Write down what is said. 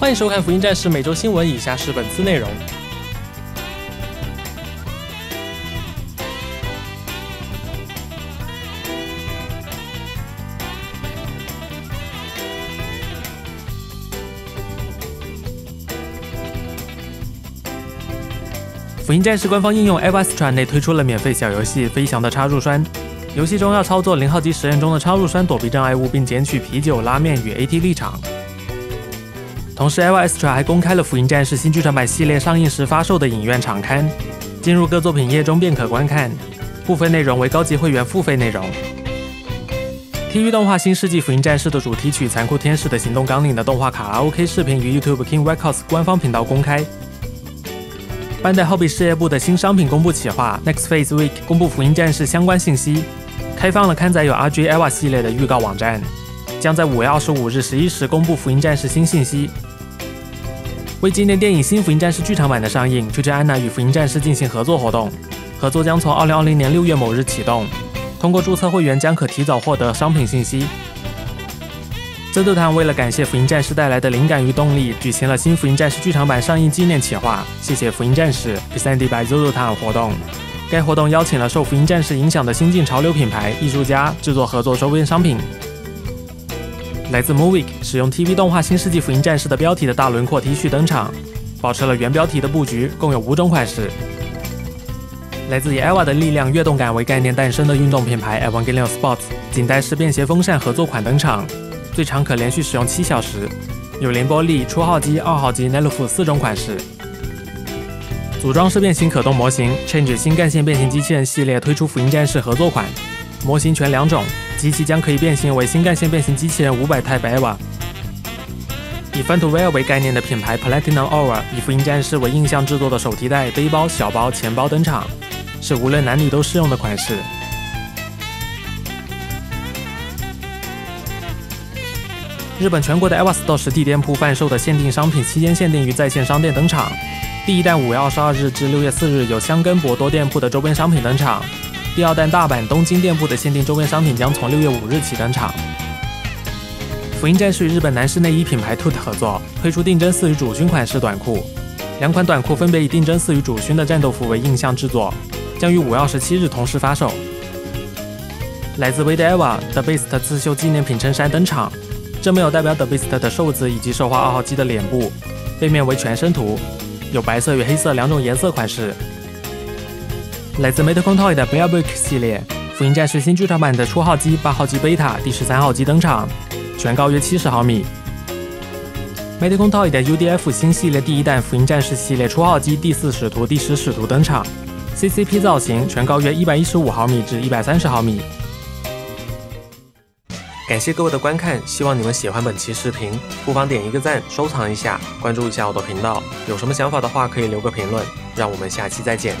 欢迎收看《福音战士》每周新闻，以下是本次内容。福音战士官方应用 Avastra 内推出了免费小游戏《飞翔的插入栓》。游戏中要操作零号机实验中的插入栓躲避障碍物，并捡取啤酒、拉面与 AT 立场。同时，Avastra 还公开了《福音战士》新剧场版系列上映时发售的影院场刊，进入各作品页中便可观看。部分内容为高级会员付费内容。TV 动画《新世纪福音战士》的主题曲《残酷天使的行动纲领》的动画卡拉 OK 视频于 YouTube King Records 官方频道公开。班代 Hobby 事业部的新商品公布企划 Next Phase Week 公布福音战士相关信息，开放了刊载有 RG Eva 系列的预告网站，将在五月二十五日十一时公布福音战士新信息。为纪念电影《新福音战士》剧场版的上映，推 r 安娜与福音战士进行合作活动，合作将从二零二零年六月某日启动，通过注册会员将可提早获得商品信息。ZOZO 豆团为了感谢福音战士带来的灵感与动力，举行了新福音战士剧场版上映纪念企划“谢谢福音战士 ”Presented by ZOZO 豆团活动。该活动邀请了受福音战士影响的新晋潮流品牌、艺术家制作合作周边商品。来自 Movie 使用 TV 动画《新世纪福音战士》的标题的大轮廓 T 恤登场，保持了原标题的布局，共有五种款式。来自以 EVA 的力量、跃动感为概念诞生的运动品牌 Evangelion Sports 紧带式便携风扇合作款登场。最长可连续使用七小时，有联波力、初号机、二号机、n e l f 四种款式。组装式变形可动模型 Change 新干线变形机器人系列推出福音战士合作款，模型全两种，机器将可以变形为新干线变形机器人五百 Type EVA。以 Fun to Wear 为概念的品牌 Platinum Aura 以福音战士为印象制作的手提袋、背包、小包、钱包登场，是无论男女都适用的款式。日本全国的 EVA Store 实体店铺贩售的限定商品期间限定于在线商店登场。第一弹五月二十二日至六月四日有香根博多店铺的周边商品登场。第二弹大阪、东京店铺的限定周边商品将从六月五日起登场。福音战士与日本男士内衣品牌 Tut 合作，推出定真寺与主勋款式短裤。两款短裤分别以定真寺与主勋的战斗服为印象制作，将于五月二十七日同时发售。来自 Wade EVA 的 Beast 刺绣纪念品衬衫登场。正面有代表 The Beast 的瘦子以及兽化二号机的脸部，背面为全身图，有白色与黑色两种颜色款式。来自 Metacon Toy 的 Bear Brick 系列，福音战士新剧场版的初号机、八号机贝塔、第十三号机登场，全高约七十毫米。Metacon Toy 的 UDF 新系列第一弹福音战士系列初号机第四使徒、第十使徒登场，CCP 造型，全高约一百一十五毫米至一百三十毫米。感谢各位的观看，希望你们喜欢本期视频，不妨点一个赞，收藏一下，关注一下我的频道。有什么想法的话，可以留个评论。让我们下期再见。